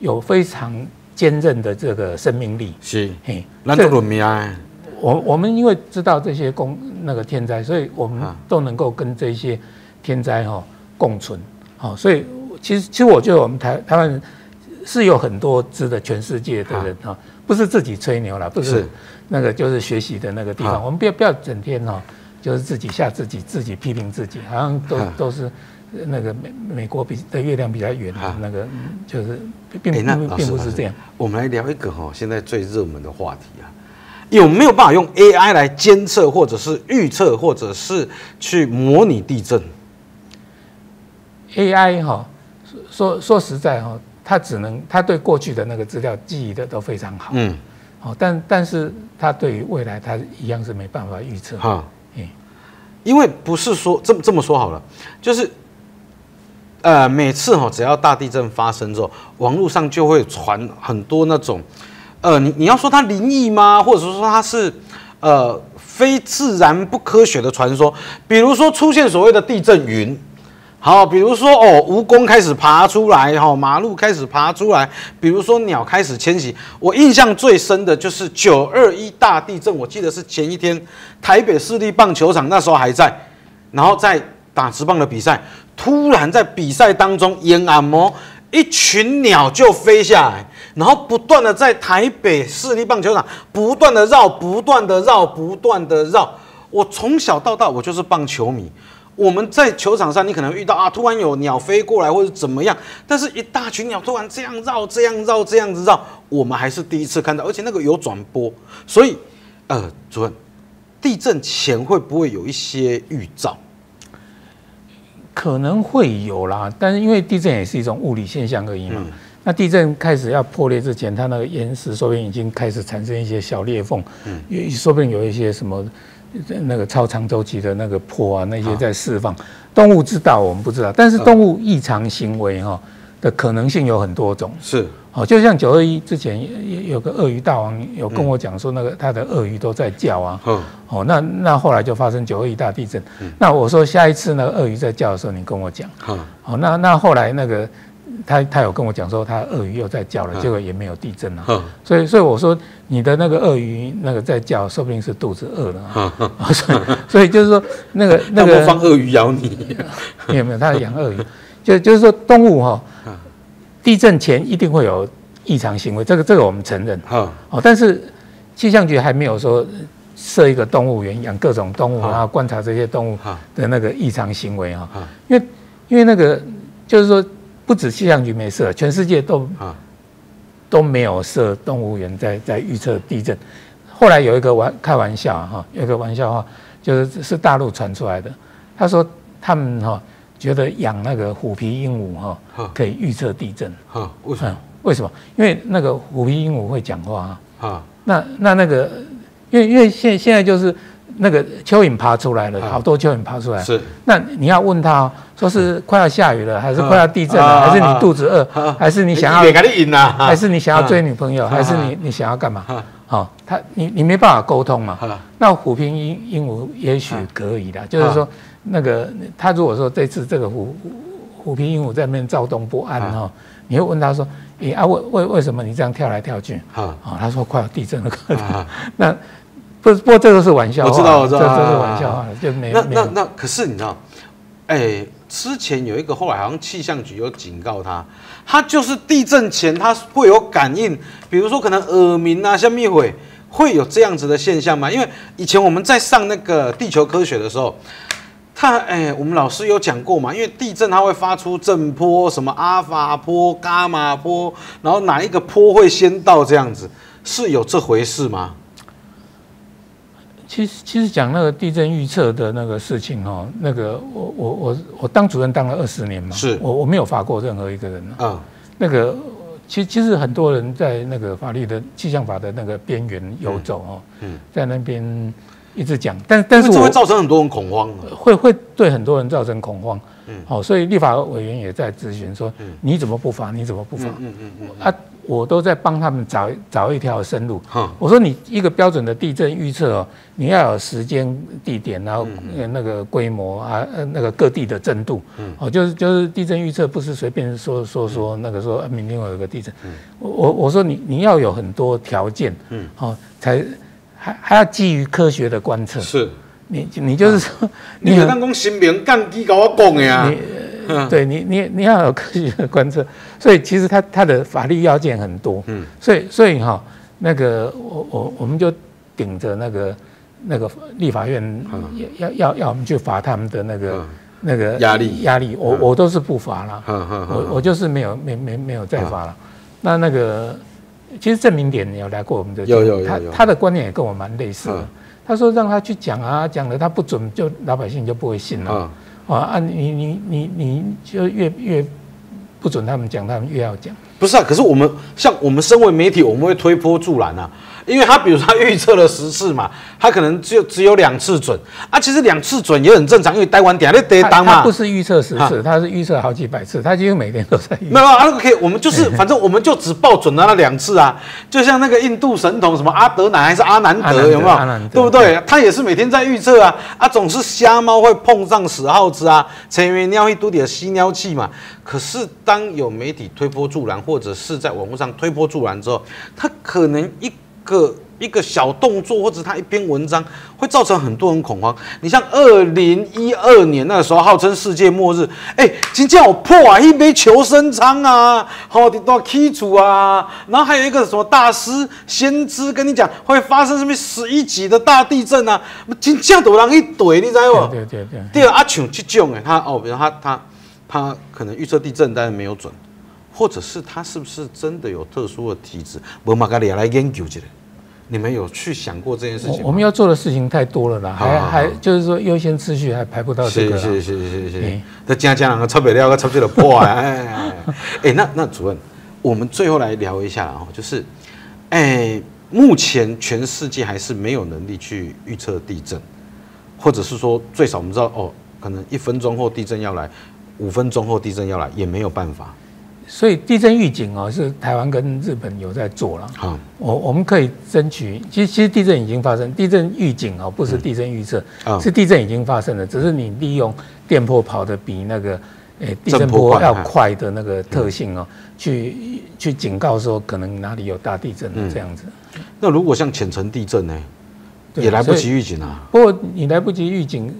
有非常坚韧的这个生命力，是，嘿，那这个命啊，我我们因为知道这些公那个天灾，所以我们都能够跟这些天灾哈共存，好，所以其实其实我觉得我们台台湾人是有很多值得全世界的人哈，不是自己吹牛了，不是。那个就是学习的那个地方，我们不要不要整天哦，就是自己吓自己，自己批评自己，好像都都是那个美美国比的月亮比较圆，那个就是并并并不是这样。我们来聊一个哈，现在最热门的话题啊，有没有办法用 AI 来监测，或者是预测，或者是去模拟地震？AI 哈，说说实在哈，它只能它对过去的那个资料记忆的都非常好，嗯。哦，但但是他对于未来，他一样是没办法预测。哈，嗯，因为不是说这么这么说好了，就是，呃，每次哈，只要大地震发生之后，网络上就会传很多那种，呃，你你要说它灵异吗？或者说它是呃非自然不科学的传说？比如说出现所谓的地震云。好，比如说哦，蜈蚣开始爬出来，哈，马路开始爬出来，比如说鸟开始迁徙。我印象最深的就是九二一大地震，我记得是前一天，台北市立棒球场那时候还在，然后在打直棒的比赛，突然在比赛当中，烟暗摩一群鸟就飞下来，然后不断的在台北市立棒球场不断的绕，不断的绕，不断的绕。我从小到大，我就是棒球迷。我们在球场上，你可能遇到啊，突然有鸟飞过来或者怎么样，但是一大群鸟突然这样绕、这样绕、这样子绕，我们还是第一次看到，而且那个有转播，所以，呃，主任，地震前会不会有一些预兆？可能会有啦，但是因为地震也是一种物理现象而已嘛，那地震开始要破裂之前，它那个岩石说不定已经开始产生一些小裂缝，嗯，也说不定有一些什么那个超长周期的那个破啊，那些在释放。动物知道，我们不知道，但是动物异常行为哈的可能性有很多种。是，哦，就像九二一之前有有个鳄鱼大王有跟我讲说，那个他的鳄鱼都在叫啊。嗯。哦，那那后来就发生九二一大地震。嗯。那我说下一次那个鳄鱼在叫的时候，你跟我讲。好。哦，那那后来那个他他有跟我讲说，他鳄鱼又在叫了，结果也没有地震了。嗯。所以所以我说你的那个鳄鱼那个在叫，说不定是肚子饿了。啊。[LAUGHS] 所以所以就是说那个 [LAUGHS] 那个放鳄鱼咬你。[LAUGHS] 没有没有，他养鳄鱼，就就是说动物哈，地震前一定会有异常行为，这个这个我们承认。哦，但是气象局还没有说。设一个动物园，养各种动物，然后观察这些动物的那个异常行为啊。因为因为那个就是说，不止气象局没设，全世界都啊都没有设动物园在在预测地震。后来有一个玩开玩笑哈，有一个玩笑话，就是是大陆传出来的。他说他们哈觉得养那个虎皮鹦鹉哈可以预测地震。哈为什么？为什么？因为那个虎皮鹦鹉会讲话啊。那那那个。因为因为现现在就是那个蚯蚓爬出来了，好多蚯蚓爬出来。是。那你要问他，说是快要下雨了，还是快要地震了，还是你肚子饿，还是你想要？还是你想要追女朋友，还是你你想要干嘛？好，他你你没办法沟通嘛。那虎皮鹦鹦鹉也许可以的，就是说那个他如果说这次这个虎虎皮鹦鹉在那边躁动不安哈，你会问他说，你啊为为为什么你这样跳来跳去？啊，他说快要地震了。[LAUGHS] 那不不过这个是玩笑，我知道，我知道，这是玩笑话，就没那那那可是你知道，哎，之前有一个后来好像气象局有警告他，他就是地震前他会有感应，比如说可能耳鸣啊，像灭会会有这样子的现象吗？因为以前我们在上那个地球科学的时候，他哎，我们老师有讲过嘛，因为地震它会发出震波，什么阿法波、伽马波，然后哪一个波会先到这样子，是有这回事吗？其实，其实讲那个地震预测的那个事情哈，那个我我我我当主任当了二十年嘛，是我我没有罚过任何一个人啊。那个其其实很多人在那个法律的气象法的那个边缘游走哦，嗯，在那边一直讲，但但是这会造成很多人恐慌，会会对很多人造成恐慌。嗯，好，所以立法委员也在咨询说，你怎么不罚？你怎么不罚？嗯嗯嗯啊。我都在帮他们找找一条生路。我说你一个标准的地震预测哦，你要有时间、地点，然后那个规模啊，那个各地的震度。哦，就是就是地震预测不是随便说说说那个说明天我有个地震。我我我说你你要有很多条件。嗯。哦，才还还要基于科学的观测。是。你你就是说，你有当讲新明干机跟我讲的呀。对你，你你要有科学的观测，所以其实它它的法律要件很多，嗯，所以所以哈，那个我我我们就顶着那个那个立法院要要要要我们去罚他们的那个那个压力。压力，我我都是不罚了，我我就是没有没没没有再罚了。那那个其实郑明典有来过我们的，有有有，他他的观念也跟我蛮类似的，他说让他去讲啊，讲了他不准，就老百姓就不会信了。啊啊！你你你你就越越不准他们讲，他们越要讲。不是啊，可是我们像我们身为媒体，我们会推波助澜啊。因为他比如他预测了十次嘛，他可能就只有两次准啊。其实两次准也很正常，因为待完点你得当嘛。他不是预测十次，他是预测好几百次，他几乎每天都在。没有啊，那个可以，我们就是 [LAUGHS] 反正我们就只报准了那两次啊。就像那个印度神童什么阿德南还是阿南德有没有？对不对？他也是每天在预测啊啊，总是瞎猫会碰上死耗子啊，成为尿一嘟点吸尿器嘛。可是当有媒体推波助澜，或者是在网络上推波助澜之后，他可能一。个一个小动作，或者他一篇文章，会造成很多人恐慌。你像二零一二年那个时候，号称世界末日，哎，今天我破啊，一杯求生舱啊，好的多基础啊，然后还有一个什么大师先知跟你讲会发生什么十一级的大地震啊，今天都人一怼，你知道不？对对对。第二阿琼这种哎，他哦，比如他他他可能预测地震，但是没有准，或者是他是不是真的有特殊的体质？我马格里来研究一下。你们有去想过这件事情吗？我们要做的事情太多了啦，还还就是说优先次序还排不到这个。是是是是是。那家家两个差别了，个差别了破哎哎哎。哎，[LAUGHS] 那那主任，我们最后来聊一下哦，就是，哎，目前全世界还是没有能力去预测地震，或者是说，最少我们知道哦，可能一分钟后地震要来，五分钟后地震要来，也没有办法。所以地震预警哦，是台湾跟日本有在做了。好，我我们可以争取，其实其实地震已经发生，地震预警哦，不是地震预测，是地震已经发生了，只是你利用电波跑的比那个诶地震波要快的那个特性哦，去去警告说可能哪里有大地震这样子。那如果像浅层地震呢，也来不及预警啊。不过你来不及预警。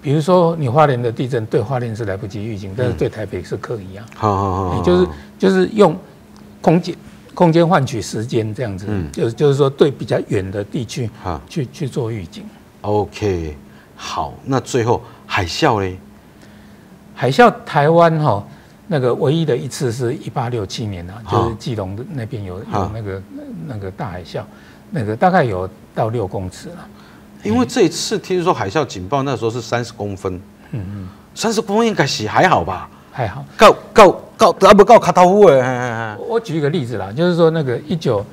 比如说，你花莲的地震对花莲是来不及预警，但是对台北是可以啊。好好好，就是就是用空间空间换取时间这样子，就是就是说对比较远的地区去去做预警。OK，好，那最后海啸嘞？海啸台湾哈那个唯一的一次是一八六七年啊，就是基隆的那边有有那个那个大海啸，那个大概有到六公尺了。因为这一次听说海啸警报那时候是三十公分，嗯嗯，三十公分应该是还好吧？还好，告告告啊不告卡塔夫哎！我举一个例子啦，就是说那个一九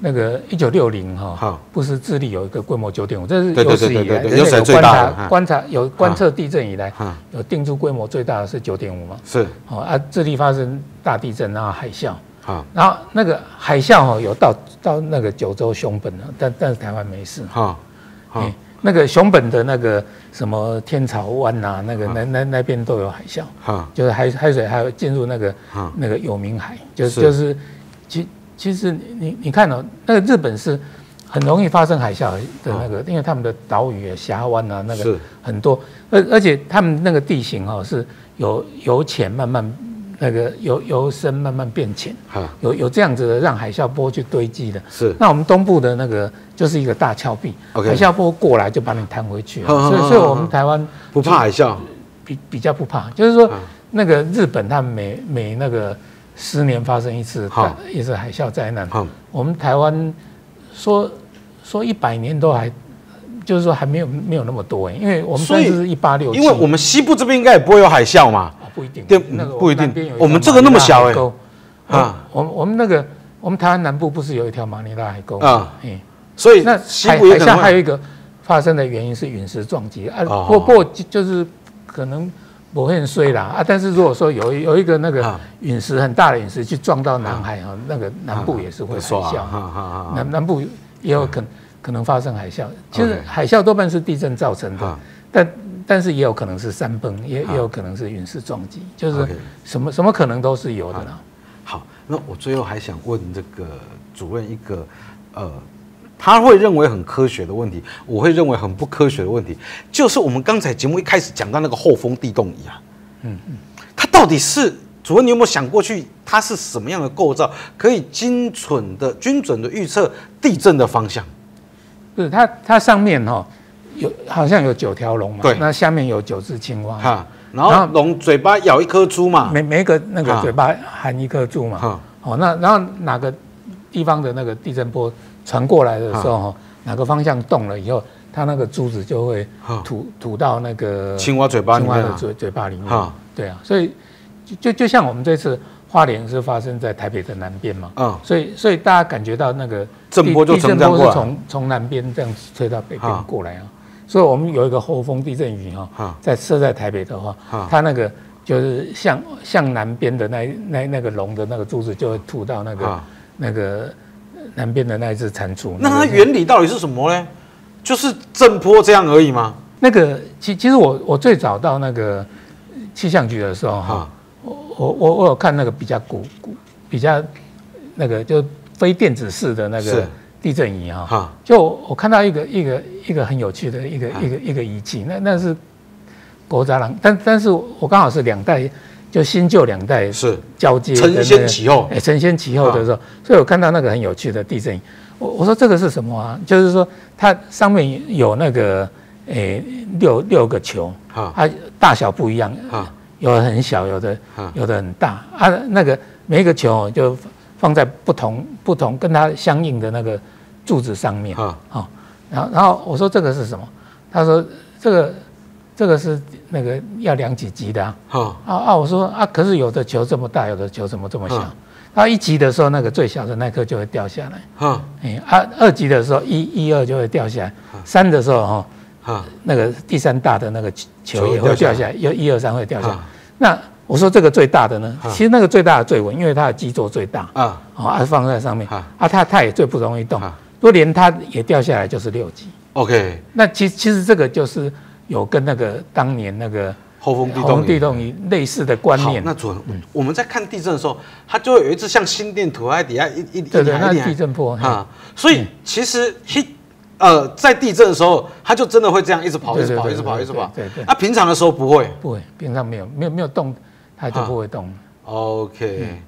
那个一九六零哈，不是智利有一个规模九点五，这是有史以来有观察观察有观测地震以来有定出规模最大的是九点五嘛？是。哦啊，智利发生大地震然后海啸，好，然后那个海啸哈有到到那个九州熊本了，但但是台湾没事。哈。哎，那个熊本的那个什么天朝湾呐，那个那那那边都有海啸，哈，就是海海水还有进入那个那个有名海，就是。就是其其实你你看哦，那个日本是很容易发生海啸的那个，因为他们的岛屿峡湾啊那个很多，而而且他们那个地形哦是有由浅慢慢。那个由由深慢慢变浅，有有这样子的让海啸波去堆积的。是。那我们东部的那个就是一个大峭壁，海啸波过来就把你弹回去。所以，所以我们台湾不怕海啸，比比较不怕。就是说，那个日本它每每那个十年发生一次，一次海啸灾难。我们台湾说说一百年都还，就是说还没有没有那么多哎，因为我们算是一八六，因为我们西部这边应该也不会有海啸嘛。不一定，对，那个不一定。我们这个那么小哎，啊，我我们那个我们台湾南部不是有一条马尼拉海沟啊？嗯，所以那海海下还有一个发生的原因是陨石撞击啊，不过就是可能不会很衰啦啊。但是如果说有有一个那个陨石很大的陨石去撞到南海啊，那个南部也是会海啸，南南部也有可可能发生海啸。其实海啸多半是地震造成的，但。但是也有可能是山崩，也也有可能是陨石撞击，就是什么什么可能都是有的呢。好，那我最后还想问这个主任一个，呃，他会认为很科学的问题，我会认为很不科学的问题，就是我们刚才节目一开始讲到那个后风地动仪啊，嗯嗯，它到底是主任，你有没有想过去它是什么样的构造，可以精准的、精准的预测地震的方向？不是，它它上面哈。有好像有九条龙嘛，对，那下面有九只青蛙，哈，然后龙嘴巴咬一颗珠嘛，每每个那个嘴巴含一颗珠嘛，哈，哦，那然后哪个地方的那个地震波传过来的时候，哈，哪个方向动了以后，它那个珠子就会吐吐到那个青蛙嘴巴青蛙的嘴嘴巴里面，对啊，所以就就就像我们这次花莲是发生在台北的南边嘛，嗯，所以所以大家感觉到那个震波就从从从南边这样吹到北边过来啊。所以，我们有一个后风地震仪哈，在设在台北的话，它那个就是向向南边的那那那个龙的那个柱子就会吐到那个那个南边的那一只蟾蜍。那它原理到底是什么呢？就是震波这样而已吗？那个其其实我我最早到那个气象局的时候哈，我我我我有看那个比较古古比较那个就非电子式的那个。地震仪哈，就我看到一个一个一个很有趣的一个一个一个仪器，那那是国杂郎，但但是我刚好是两代，就新旧两代是。交接，承先启后，哎，承先启后的时候，所以我看到那个很有趣的地震仪，我我说这个是什么啊？就是说它上面有那个诶六六个球，啊，大小不一样，啊，有的很小，有的有的很大，啊，那个每一个球就放在不同不同跟它相应的那个。柱子上面啊，好，然后然后我说这个是什么？他说这个这个是那个要量几级的啊？啊啊！我说啊，可是有的球这么大，有的球怎么这么小？它一级的时候，那个最小的那颗就会掉下来。哈，哎，二二级的时候，一一二就会掉下来。三的时候，哈，啊，那个第三大的那个球也会掉下来，有一二三会掉下来。那我说这个最大的呢？其实那个最大的最稳，因为它的基座最大啊，啊，放在上面啊，它它也最不容易动。如果连它也掉下来，就是六级。OK，那其其实这个就是有跟那个当年那个。后风地动仪类似的观念。那主我们在看地震的时候，它就会有一只像心电图在底下一一对对，那地震波啊。所以其实呃，在地震的时候，它就真的会这样一直跑，一直跑，一直跑，一直跑。对对。那平常的时候不会，不会，平常没有，没有没有动，它就不会动。OK。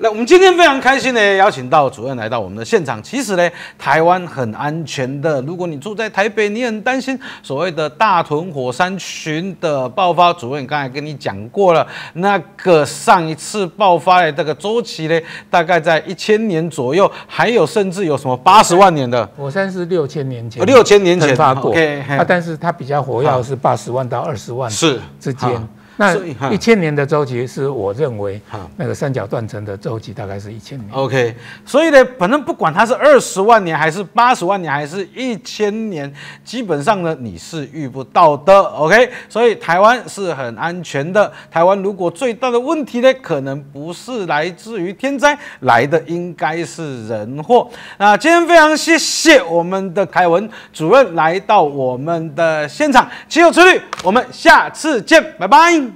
那我们今天非常开心呢，邀请到主任来到我们的现场。其实呢，台湾很安全的。如果你住在台北，你很担心所谓的大屯火山群的爆发。主任刚才跟你讲过了，那个上一次爆发的这个周期呢，大概在一千年左右，还有甚至有什么八十万年的火山是六千年前，六千年前发过。啊，但是它比较活跃是八十万到二十万是之间。那一千年的周期是我认为，那个三角断层的周期大概是一千年。OK，所以呢，反正不管它是二十万年，还是八十万年，还是一千年，基本上呢你是遇不到的。OK，所以台湾是很安全的。台湾如果最大的问题呢，可能不是来自于天灾，来的应该是人祸。那今天非常谢谢我们的凯文主任来到我们的现场，岂有此理！我们下次见，拜拜。